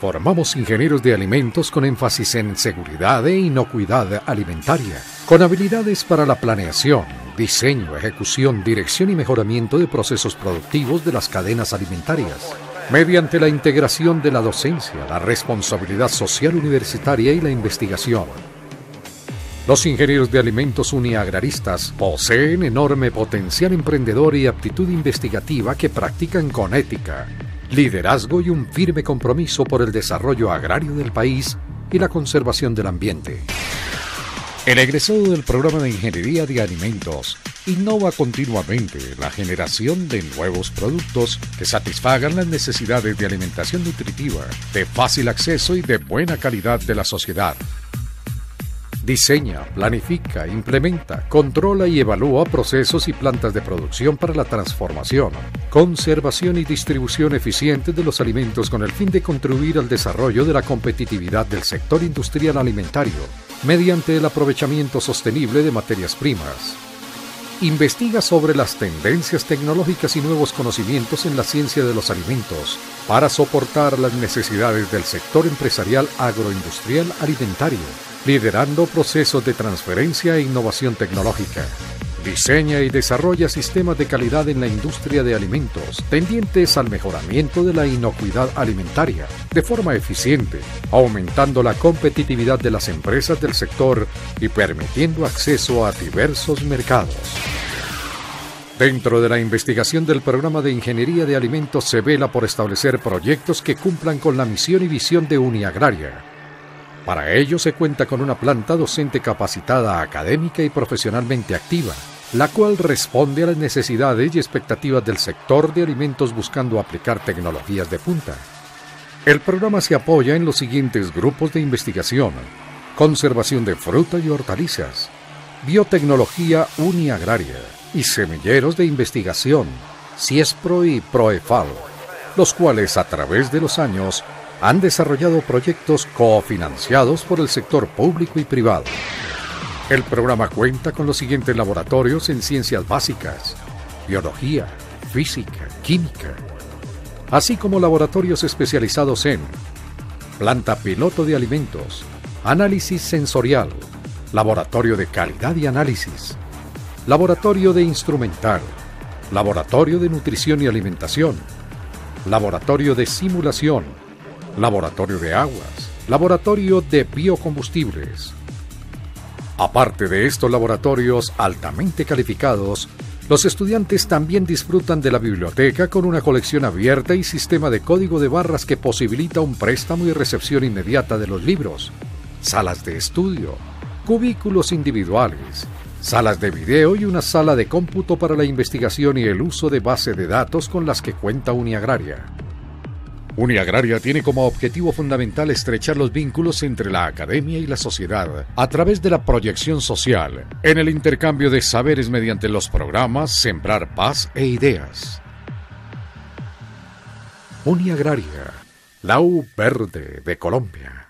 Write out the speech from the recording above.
Formamos ingenieros de alimentos con énfasis en seguridad e inocuidad alimentaria, con habilidades para la planeación, diseño, ejecución, dirección y mejoramiento de procesos productivos de las cadenas alimentarias. Mediante la integración de la docencia, la responsabilidad social universitaria y la investigación. Los ingenieros de alimentos uniagraristas poseen enorme potencial emprendedor y aptitud investigativa que practican con ética, liderazgo y un firme compromiso por el desarrollo agrario del país y la conservación del ambiente. El egresado del programa de Ingeniería de Alimentos innova continuamente la generación de nuevos productos que satisfagan las necesidades de alimentación nutritiva, de fácil acceso y de buena calidad de la sociedad. Diseña, planifica, implementa, controla y evalúa procesos y plantas de producción para la transformación, conservación y distribución eficiente de los alimentos con el fin de contribuir al desarrollo de la competitividad del sector industrial alimentario mediante el aprovechamiento sostenible de materias primas. Investiga sobre las tendencias tecnológicas y nuevos conocimientos en la ciencia de los alimentos para soportar las necesidades del sector empresarial agroindustrial alimentario liderando procesos de transferencia e innovación tecnológica. Diseña y desarrolla sistemas de calidad en la industria de alimentos tendientes al mejoramiento de la inocuidad alimentaria de forma eficiente, aumentando la competitividad de las empresas del sector y permitiendo acceso a diversos mercados. Dentro de la investigación del programa de Ingeniería de Alimentos se vela por establecer proyectos que cumplan con la misión y visión de Uniagraria, para ello se cuenta con una planta docente capacitada académica y profesionalmente activa, la cual responde a las necesidades y expectativas del sector de alimentos buscando aplicar tecnologías de punta. El programa se apoya en los siguientes grupos de investigación, conservación de fruta y hortalizas, biotecnología uniagraria y semilleros de investigación, CIESPRO y PROEFAL, los cuales a través de los años han desarrollado proyectos cofinanciados por el sector público y privado. El programa cuenta con los siguientes laboratorios en ciencias básicas, biología, física, química, así como laboratorios especializados en planta piloto de alimentos, análisis sensorial, laboratorio de calidad y análisis, laboratorio de instrumental, laboratorio de nutrición y alimentación, laboratorio de simulación, laboratorio de aguas, laboratorio de biocombustibles. Aparte de estos laboratorios altamente calificados, los estudiantes también disfrutan de la biblioteca con una colección abierta y sistema de código de barras que posibilita un préstamo y recepción inmediata de los libros, salas de estudio, cubículos individuales, salas de video y una sala de cómputo para la investigación y el uso de base de datos con las que cuenta Uniagraria. Uniagraria tiene como objetivo fundamental estrechar los vínculos entre la academia y la sociedad a través de la proyección social, en el intercambio de saberes mediante los programas Sembrar Paz e Ideas. Uniagraria, la U verde de Colombia.